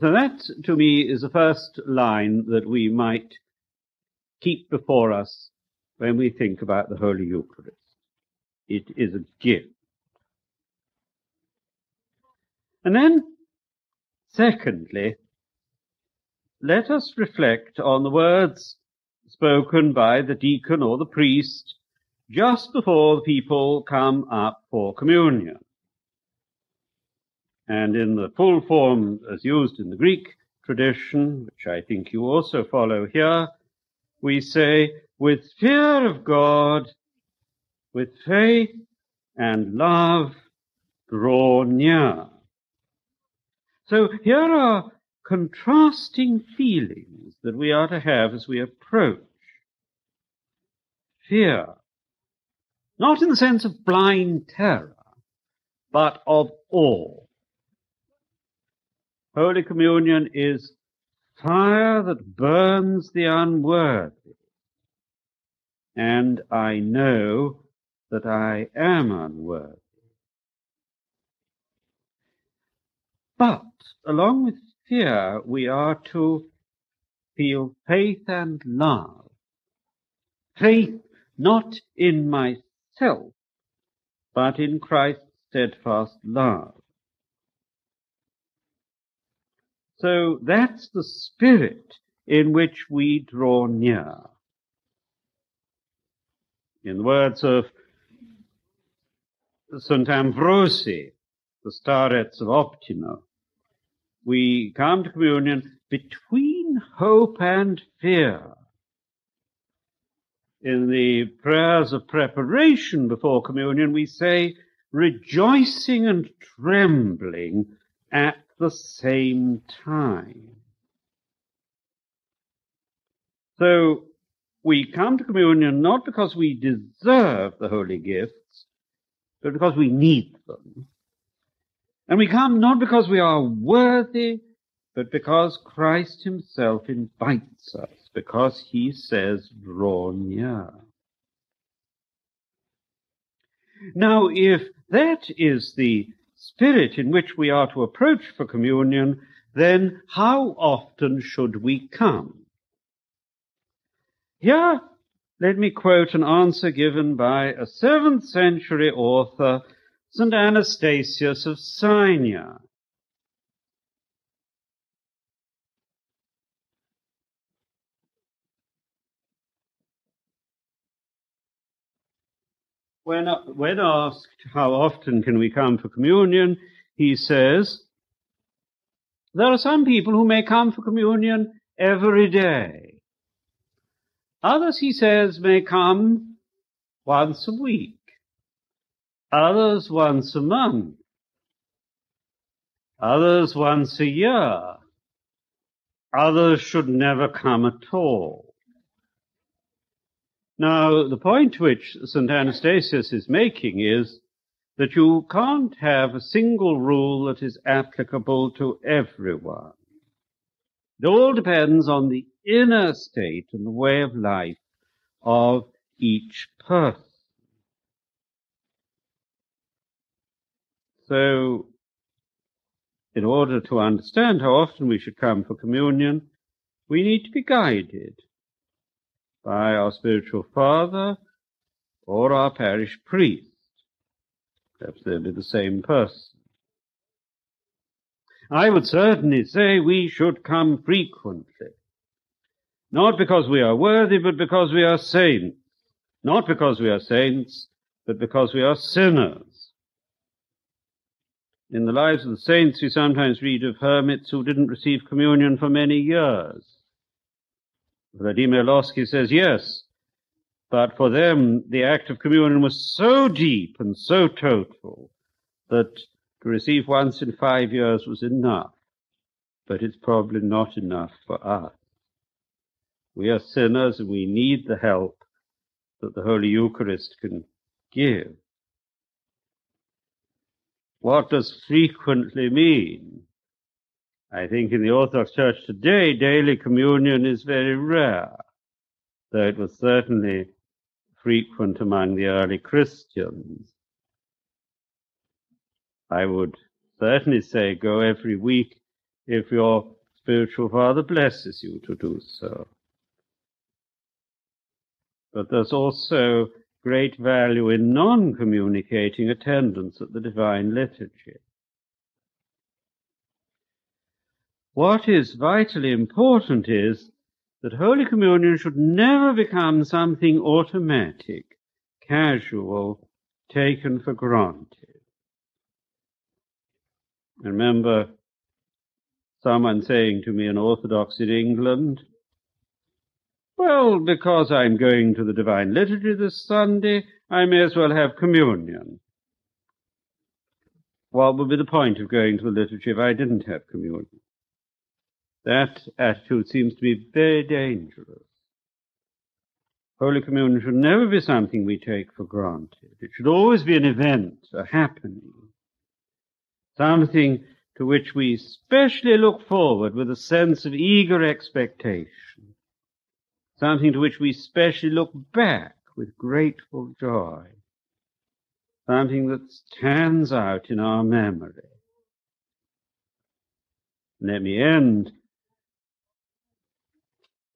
So that, to me, is the first line that we might keep before us when we think about the Holy Eucharist. It is a gift. And then, secondly, let us reflect on the words spoken by the deacon or the priest just before the people come up for communion. And in the full form as used in the Greek tradition, which I think you also follow here, we say, with fear of God, with faith and love, draw near. So here are contrasting feelings that we are to have as we approach. Fear. Not in the sense of blind terror, but of awe. Holy Communion is fire that burns the unworthy. And I know that I am unworthy. But along with fear, we are to feel faith and love. Faith not in myself, but in Christ's steadfast love. So that's the spirit in which we draw near. In the words of St. Ambrosi, the starets of Optino, we come to communion between hope and fear. In the prayers of preparation before communion, we say, rejoicing and trembling at the same time. So, we come to communion not because we deserve the holy gifts, but because we need them. And we come not because we are worthy, but because Christ himself invites us, because he says, draw near. Now, if that is the spirit in which we are to approach for communion, then how often should we come? Here, let me quote an answer given by a seventh century author St. Anastasius of Sinai. When, when asked how often can we come for communion, he says, there are some people who may come for communion every day. Others, he says, may come once a week others once a month, others once a year, others should never come at all. Now, the point which St. Anastasius is making is that you can't have a single rule that is applicable to everyone. It all depends on the inner state and the way of life of each person. So, in order to understand how often we should come for communion, we need to be guided by our spiritual father or our parish priest. Perhaps they'll be the same person. I would certainly say we should come frequently. Not because we are worthy, but because we are saints. Not because we are saints, but because we are sinners. In the lives of the saints, we sometimes read of hermits who didn't receive communion for many years. Vladimir Lossky says, yes, but for them, the act of communion was so deep and so total that to receive once in five years was enough. But it's probably not enough for us. We are sinners and we need the help that the Holy Eucharist can give. What does frequently mean? I think in the Orthodox Church today, daily communion is very rare, though it was certainly frequent among the early Christians. I would certainly say go every week if your spiritual father blesses you to do so. But there's also great value in non-communicating attendance at the divine liturgy. What is vitally important is that Holy Communion should never become something automatic, casual, taken for granted. I remember someone saying to me, an Orthodox in England, well, because I'm going to the Divine Liturgy this Sunday, I may as well have communion. What would be the point of going to the liturgy if I didn't have communion? That attitude seems to be very dangerous. Holy Communion should never be something we take for granted. It should always be an event, a happening, something to which we especially look forward with a sense of eager expectation something to which we specially look back with grateful joy, something that stands out in our memory. Let me end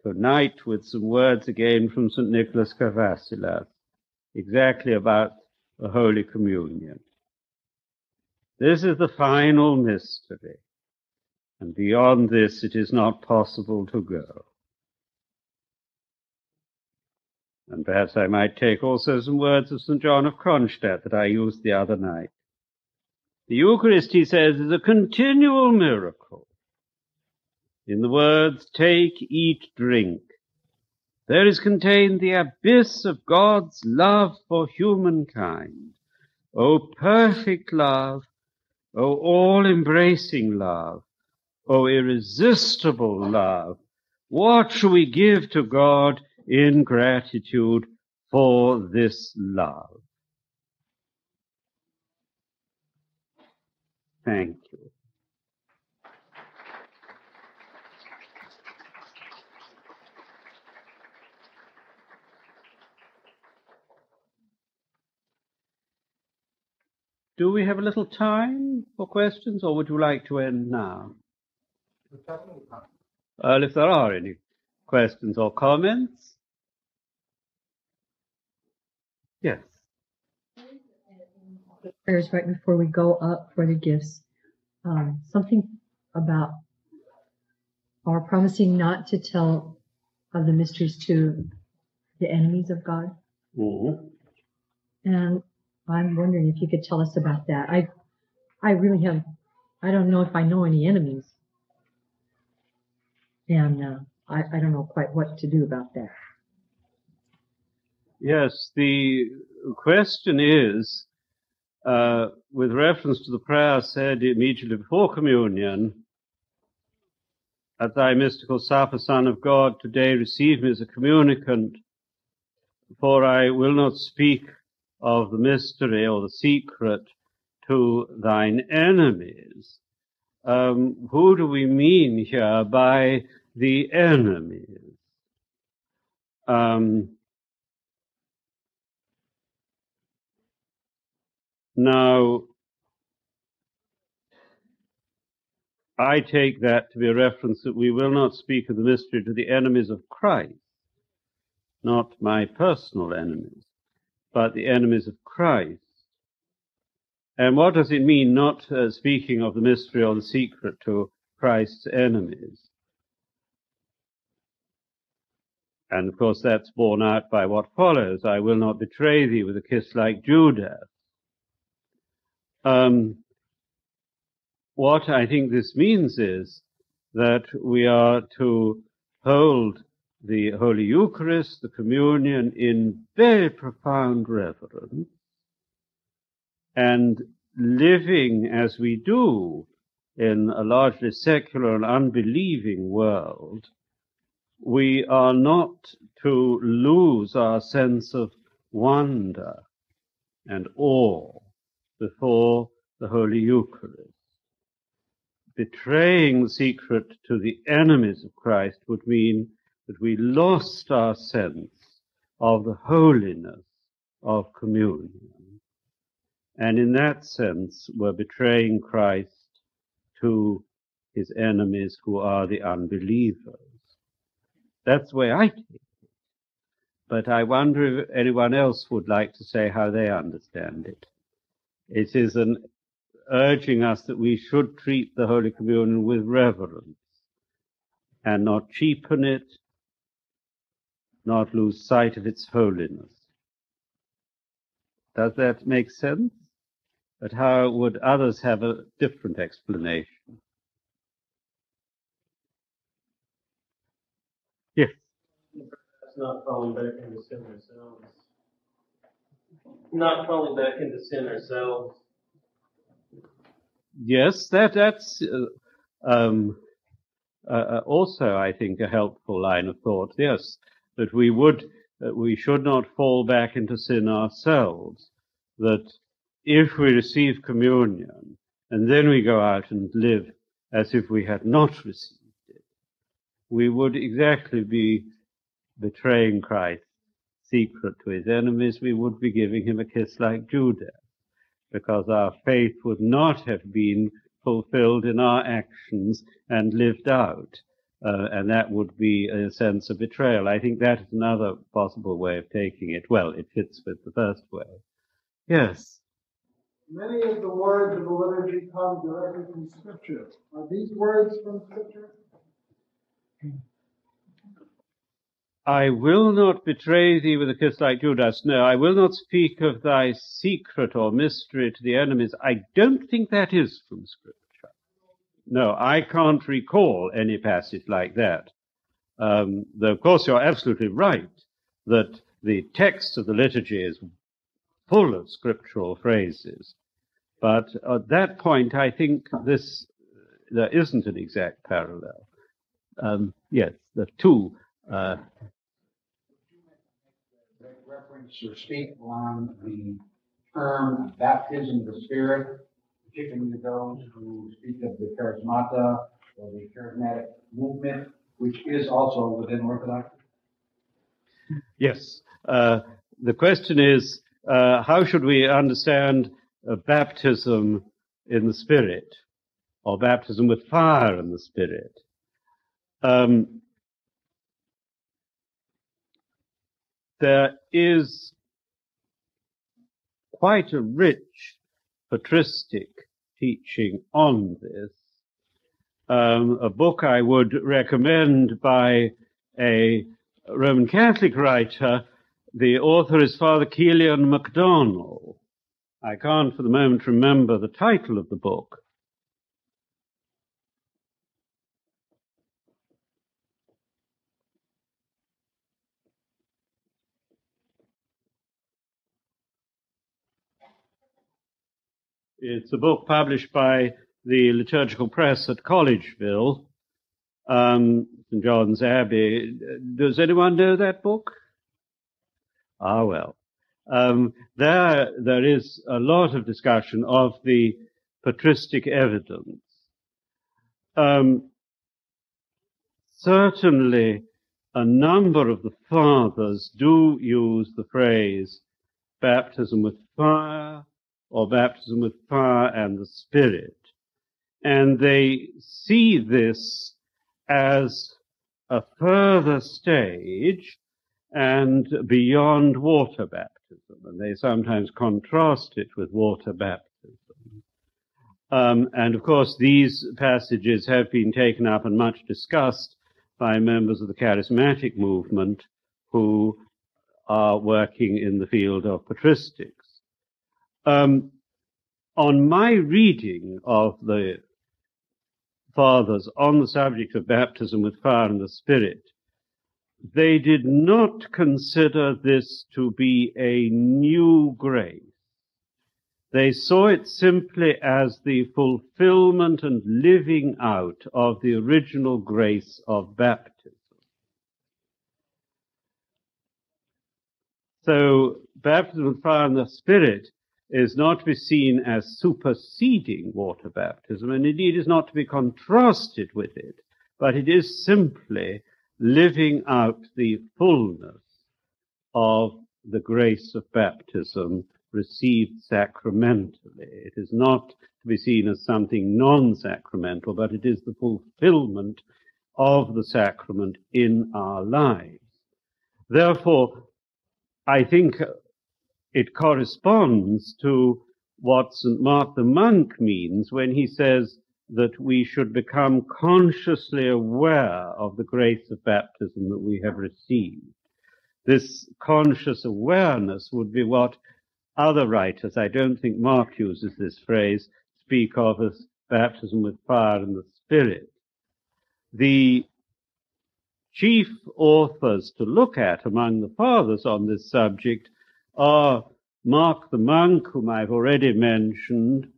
tonight with some words again from St. Nicholas Kavasilas, exactly about the Holy Communion. This is the final mystery, and beyond this it is not possible to go. And perhaps I might take also some words of St. John of Kronstadt that I used the other night. The Eucharist, he says, is a continual miracle. In the words, take, eat, drink, there is contained the abyss of God's love for humankind. O perfect love, O all-embracing love, O irresistible love, what shall we give to God in gratitude for this love. Thank you. Do we have a little time for questions, or would you like to end now? Well, if there are any questions or comments, Yes. Prayers right before we go up for the gifts. Um, something about our promising not to tell of the mysteries to the enemies of God. Mm-hmm. And I'm wondering if you could tell us about that. I, I really have, I don't know if I know any enemies. And, uh, I, I don't know quite what to do about that. Yes, the question is, uh, with reference to the prayer said immediately before communion, at thy mystical supper, Son of God, today receive me as a communicant, for I will not speak of the mystery or the secret to thine enemies. Um, who do we mean here by the enemies? Um, Now, I take that to be a reference that we will not speak of the mystery to the enemies of Christ, not my personal enemies, but the enemies of Christ. And what does it mean not uh, speaking of the mystery or the secret to Christ's enemies? And of course that's borne out by what follows. I will not betray thee with a kiss like Judas. Um, what I think this means is that we are to hold the Holy Eucharist, the communion, in very profound reverence, and living as we do in a largely secular and unbelieving world, we are not to lose our sense of wonder and awe before the Holy Eucharist. Betraying the secret to the enemies of Christ would mean that we lost our sense of the holiness of communion. And in that sense, we're betraying Christ to his enemies who are the unbelievers. That's the way I it. But I wonder if anyone else would like to say how they understand it. It is an urging us that we should treat the Holy Communion with reverence and not cheapen it, not lose sight of its holiness. Does that make sense? But how would others have a different explanation? Yes. That's not falling back into sin ourselves. Not falling back into sin ourselves. Yes, that that's uh, um, uh, uh, also, I think, a helpful line of thought. Yes, that we would, that we should not fall back into sin ourselves. That if we receive communion and then we go out and live as if we had not received it, we would exactly be betraying Christ secret to his enemies. We would be giving him a kiss like Judas because our faith would not have been fulfilled in our actions and lived out. Uh, and that would be a sense of betrayal. I think that is another possible way of taking it. Well, it fits with the first way. Yes. Many of the words of the liturgy come directly from Scripture. Are these words from Scripture? I will not betray thee with a kiss like Judas. No, I will not speak of thy secret or mystery to the enemies. I don't think that is from Scripture. No, I can't recall any passage like that. Um, though, of course, you're absolutely right that the text of the liturgy is full of scriptural phrases. But at that point, I think this there isn't an exact parallel. Um, yes, the two. Uh, reference or speak on the term baptism of the Spirit, particularly those who speak of the charismata or the charismatic movement, which is also within Orthodoxy? Yes. Uh, the question is, uh, how should we understand uh, baptism in the Spirit, or baptism with fire in the Spirit? Um, there is quite a rich patristic teaching on this. Um, a book I would recommend by a Roman Catholic writer. The author is Father Kilian McDonnell. I can't for the moment remember the title of the book. It's a book published by the Liturgical Press at Collegeville, um, St. John's Abbey. Does anyone know that book? Ah, well. Um, there, there is a lot of discussion of the patristic evidence. Um, certainly, a number of the fathers do use the phrase baptism with fire or baptism with fire and the Spirit. And they see this as a further stage and beyond water baptism. And they sometimes contrast it with water baptism. Um, and of course, these passages have been taken up and much discussed by members of the charismatic movement who are working in the field of patristics. Um, on my reading of the fathers on the subject of baptism with fire and the Spirit, they did not consider this to be a new grace. They saw it simply as the fulfillment and living out of the original grace of baptism. So, baptism with fire and the Spirit is not to be seen as superseding water baptism, and indeed is not to be contrasted with it, but it is simply living out the fullness of the grace of baptism received sacramentally. It is not to be seen as something non-sacramental, but it is the fulfillment of the sacrament in our lives. Therefore, I think it corresponds to what St. Mark the monk means when he says that we should become consciously aware of the grace of baptism that we have received. This conscious awareness would be what other writers, I don't think Mark uses this phrase, speak of as baptism with fire and the Spirit. The chief authors to look at among the fathers on this subject are Mark the monk, whom I've already mentioned,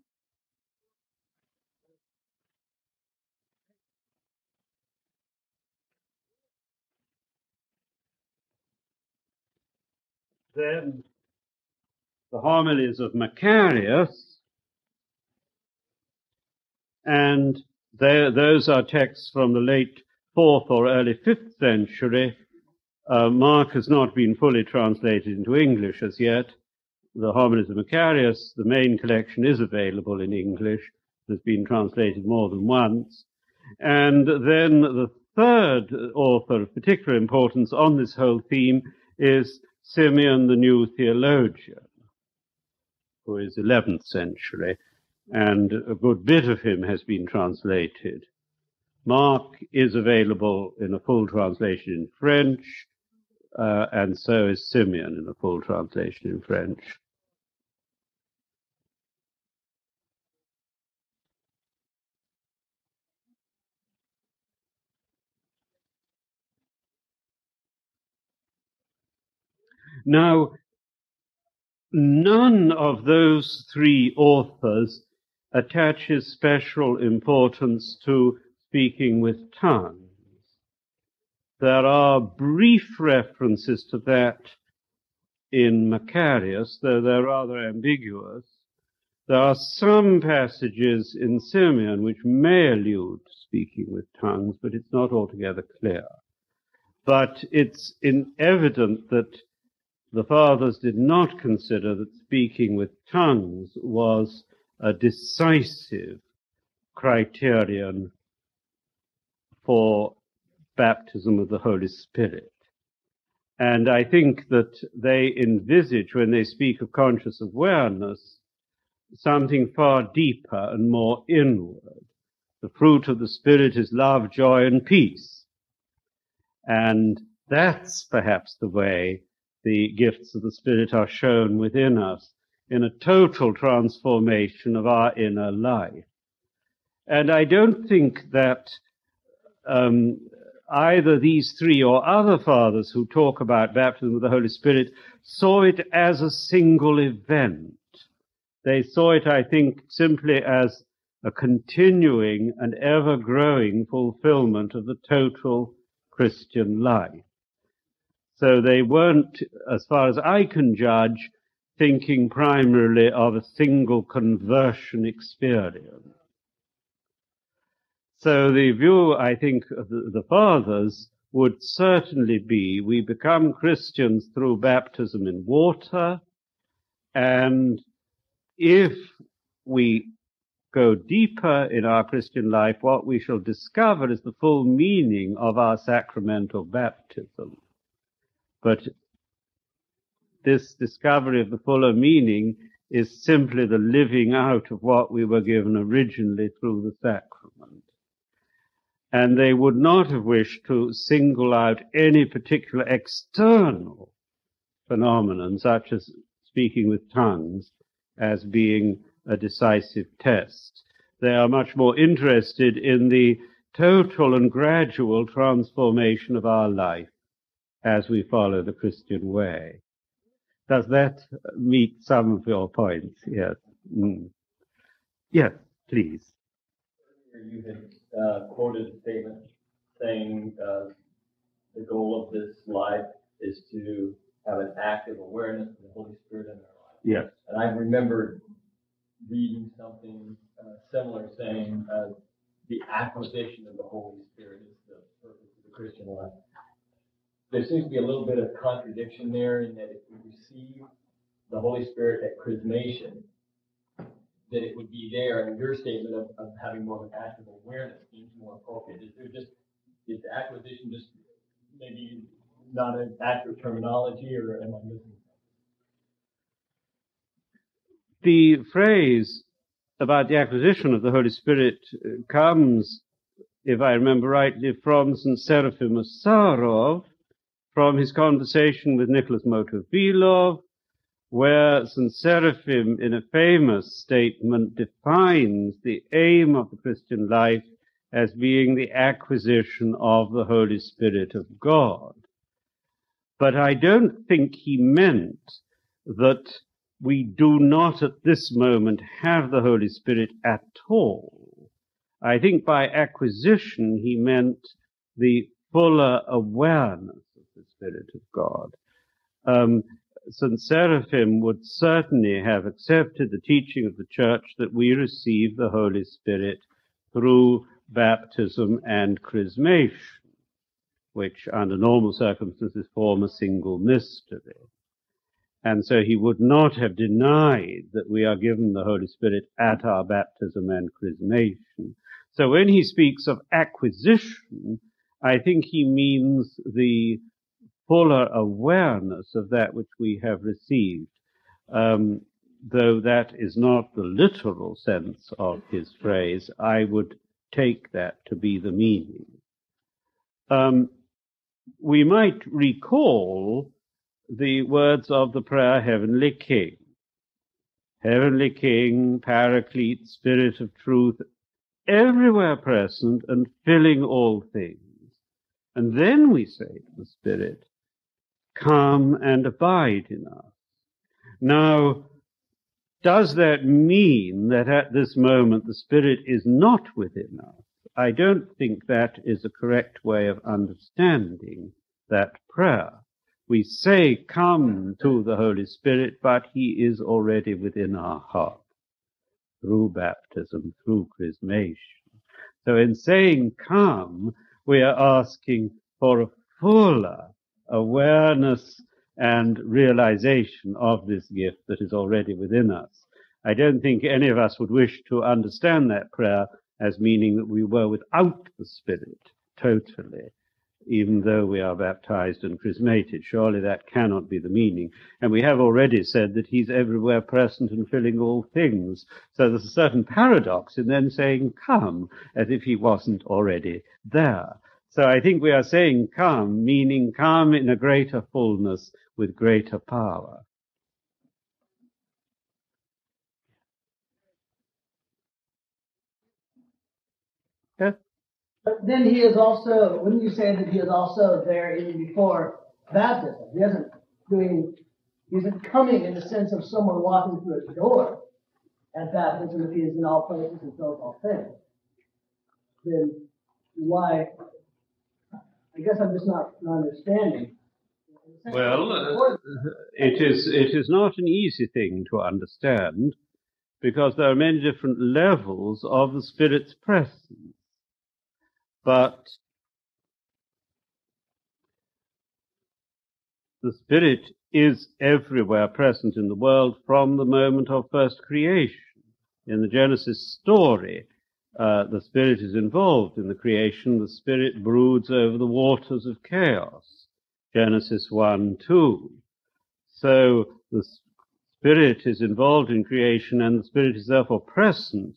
then the homilies of Macarius, and those are texts from the late fourth or early fifth century. Uh, Mark has not been fully translated into English as yet. The homilies of Macarius, the main collection is available in English. Has been translated more than once. And then the third author of particular importance on this whole theme is Simeon the New Theologian, who is 11th century, and a good bit of him has been translated. Mark is available in a full translation in French, uh, and so is Simeon in a full translation in French. Now, none of those three authors attaches special importance to speaking with tongues. There are brief references to that in Macarius, though they're rather ambiguous. There are some passages in Simeon which may allude to speaking with tongues, but it's not altogether clear. But it's evident that the fathers did not consider that speaking with tongues was a decisive criterion for baptism of the Holy Spirit. And I think that they envisage, when they speak of conscious awareness, something far deeper and more inward. The fruit of the Spirit is love, joy, and peace. And that's perhaps the way the gifts of the Spirit are shown within us in a total transformation of our inner life. And I don't think that um, either these three or other fathers who talk about baptism with the Holy Spirit saw it as a single event. They saw it, I think, simply as a continuing and ever growing fulfillment of the total Christian life. So they weren't, as far as I can judge, thinking primarily of a single conversion experience. So the view, I think, of the, the fathers would certainly be we become Christians through baptism in water, and if we go deeper in our Christian life, what we shall discover is the full meaning of our sacramental baptism. But this discovery of the fuller meaning is simply the living out of what we were given originally through the sacrament. And they would not have wished to single out any particular external phenomenon, such as speaking with tongues, as being a decisive test. They are much more interested in the total and gradual transformation of our life as we follow the Christian way. Does that meet some of your points? Yes. Mm. Yes, please. You had uh, quoted a statement saying uh, the goal of this life is to have an active awareness of the Holy Spirit in our life. Yes. And I remember reading something uh, similar saying uh, the acquisition of the Holy Spirit is the purpose of the Christian life there seems to be a little bit of contradiction there in that if we receive the Holy Spirit at chrismation, that it would be there, and your statement of, of having more of an active awareness seems more appropriate. Is there just, is acquisition just maybe not an accurate terminology, or am I missing? The phrase about the acquisition of the Holy Spirit uh, comes, if I remember rightly, from St. Seraphim of Sarov, from his conversation with Nicholas Motovilov, where St. Seraphim, in a famous statement, defines the aim of the Christian life as being the acquisition of the Holy Spirit of God. But I don't think he meant that we do not at this moment have the Holy Spirit at all. I think by acquisition he meant the fuller awareness of the Spirit of God. Um, St. Seraphim would certainly have accepted the teaching of the church that we receive the Holy Spirit through baptism and chrismation, which under normal circumstances form a single mystery. And so he would not have denied that we are given the Holy Spirit at our baptism and chrismation. So when he speaks of acquisition, I think he means the fuller awareness of that which we have received, um, though that is not the literal sense of his phrase. I would take that to be the meaning. Um, we might recall the words of the prayer Heavenly King. Heavenly King, Paraclete, Spirit of Truth, everywhere present and filling all things. And then we say to the Spirit, come and abide in us. Now, does that mean that at this moment the Spirit is not within us? I don't think that is a correct way of understanding that prayer. We say, come to the Holy Spirit, but He is already within our heart through baptism, through chrismation. So in saying come, we are asking for a fuller awareness and realization of this gift that is already within us. I don't think any of us would wish to understand that prayer as meaning that we were without the Spirit totally, even though we are baptized and chrismated. Surely that cannot be the meaning. And we have already said that He's everywhere present and filling all things. So there's a certain paradox in then saying, come, as if He wasn't already there. So I think we are saying come, meaning come in a greater fullness with greater power. But then he is also, wouldn't you say that he is also there even before baptism? He isn't doing, he isn't coming in the sense of someone walking through a door at baptism if he is in all places and fills all things. Then why I guess I'm just not understanding. Well, uh, it is it is not an easy thing to understand because there are many different levels of the Spirit's presence. But the Spirit is everywhere present in the world from the moment of first creation. In the Genesis story, uh, the Spirit is involved in the creation. The Spirit broods over the waters of chaos. Genesis 1, 2. So the Spirit is involved in creation and the Spirit is therefore present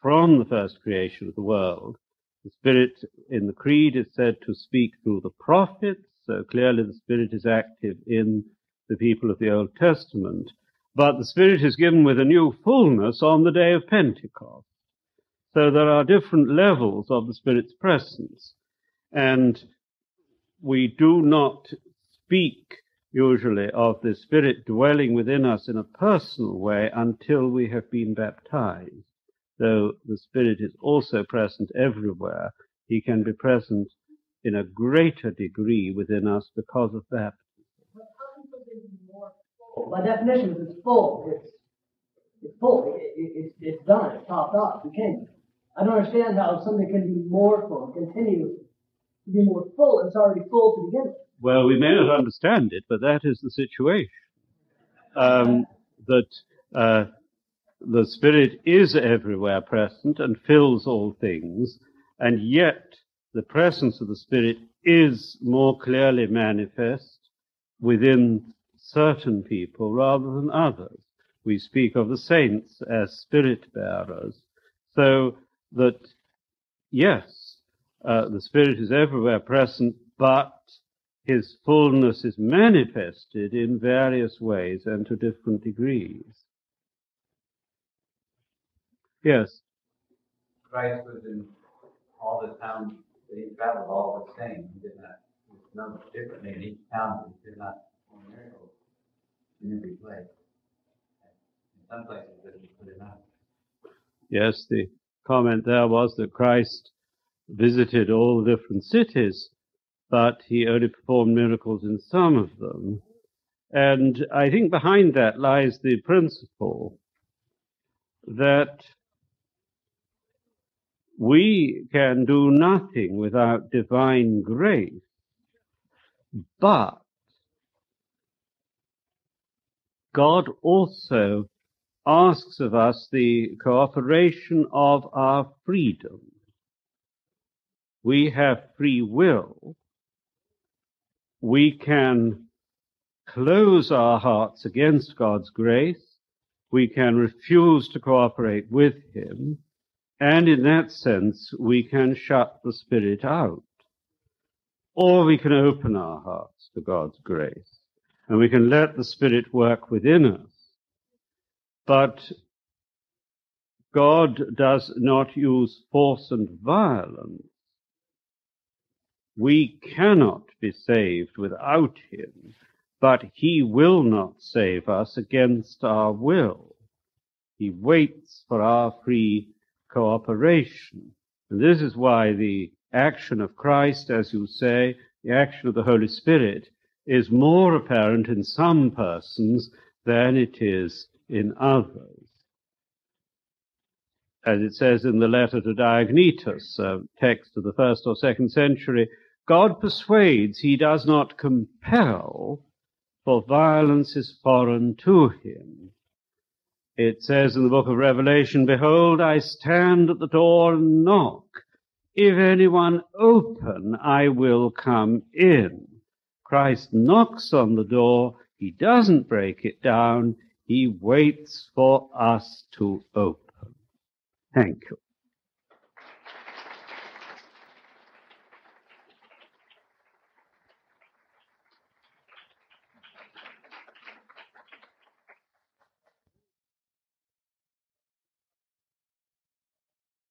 from the first creation of the world. The Spirit in the Creed is said to speak through the prophets, so clearly the Spirit is active in the people of the Old Testament. But the Spirit is given with a new fullness on the day of Pentecost. So there are different levels of the Spirit's presence. And we do not speak usually of the Spirit dwelling within us in a personal way until we have been baptized. Though the Spirit is also present everywhere, He can be present in a greater degree within us because of baptism. By definition, it's full, it's, it's full. It, it, it's, it's done. It's topped off. You can't I don't understand how something can be more full, continue to be more full. It's already full to begin with. Well, we may not understand it, but that is the situation. Um, that uh, the Spirit is everywhere present and fills all things, and yet the presence of the Spirit is more clearly manifest within certain people rather than others. We speak of the saints as spirit bearers, so that yes, uh, the Spirit is everywhere present, but his fullness is manifested in various ways and to different degrees. Yes. Christ was in all the towns that he traveled all the same. He did not, he was differently in each town. He did not perform miracles in every place. In some places, he put it not. Yes, the comment there was that Christ visited all the different cities, but he only performed miracles in some of them. And I think behind that lies the principle that we can do nothing without divine grace, but God also asks of us the cooperation of our freedom. We have free will. We can close our hearts against God's grace. We can refuse to cooperate with Him. And in that sense, we can shut the Spirit out. Or we can open our hearts to God's grace. And we can let the Spirit work within us. But God does not use force and violence. We cannot be saved without Him, but He will not save us against our will. He waits for our free cooperation. And this is why the action of Christ, as you say, the action of the Holy Spirit, is more apparent in some persons than it is in others. As it says in the letter to Diognetus, a text of the first or second century, God persuades, he does not compel, for violence is foreign to him. It says in the book of Revelation, Behold, I stand at the door and knock. If anyone open, I will come in. Christ knocks on the door. He doesn't break it down. He waits for us to open. Thank you.